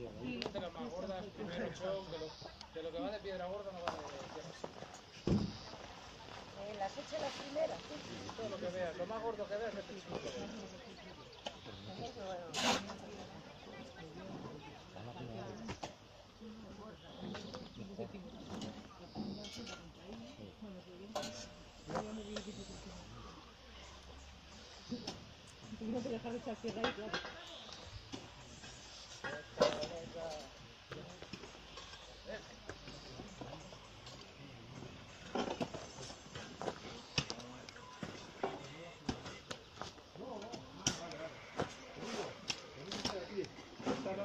De las más gordas, primero chón, de lo, de lo que va de piedra gorda no va de seca. Eh, las hecho las primeras, sí. Todo lo que veas, lo más gordo que veas es el chico. Tuvimos que dejar de echar tierra ahí, claro.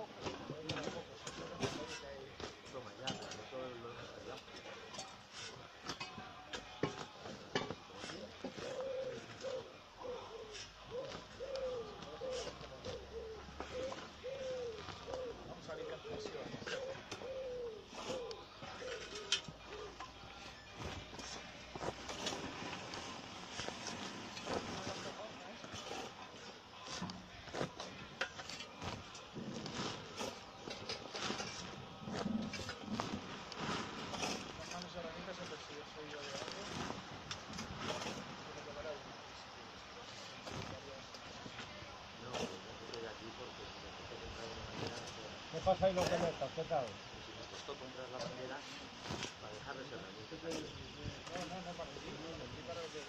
help us. ¿Qué pasa ahí los pelotas? ¿Qué tal? Si nos costó comprar la bandera para dejarles el No, no, no, para ti.